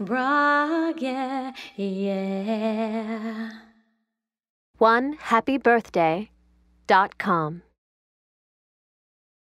bra, yeah, yeah. One happy birthday dot com.